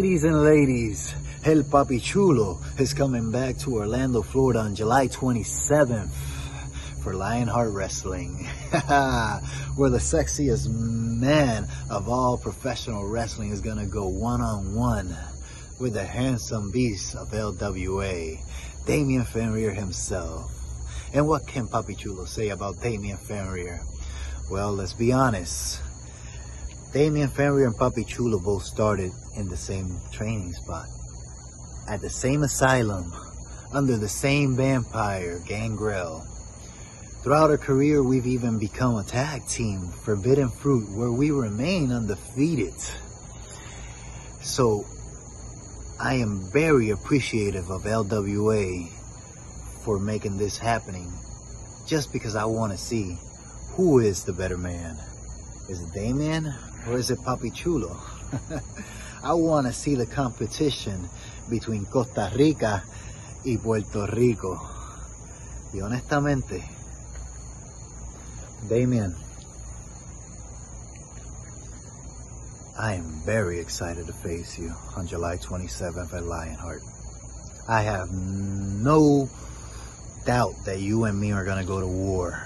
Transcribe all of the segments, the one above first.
Ladies and ladies, El Papi Chulo is coming back to Orlando, Florida on July 27th for Lionheart Wrestling, where the sexiest man of all professional wrestling is gonna go one-on-one -on -one with the handsome beast of LWA, Damien Fenrir himself. And what can Papi Chulo say about Damien Fenrir? Well, let's be honest. Damien Fenrir and Papi Chulo both started in the same training spot. At the same asylum, under the same vampire, Gangrel. Throughout our career, we've even become a tag team, Forbidden Fruit, where we remain undefeated. So, I am very appreciative of LWA for making this happening, just because I want to see who is the better man. Is it Damien or is it Papi Chulo? I want to see the competition between Costa Rica y Puerto Rico. Y honestamente, Damien, I am very excited to face you on July 27th at Lionheart. I have no doubt that you and me are going to go to war.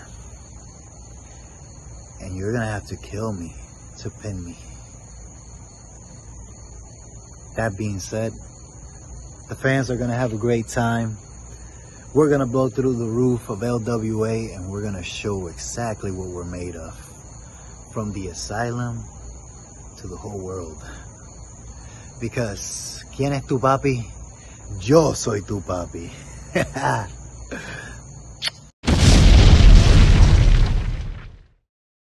And you're going to have to kill me to pin me. That being said, the fans are going to have a great time. We're going to blow through the roof of LWA and we're going to show exactly what we're made of. From the asylum to the whole world. Because, ¿quién es tu papi? Yo soy tu papi.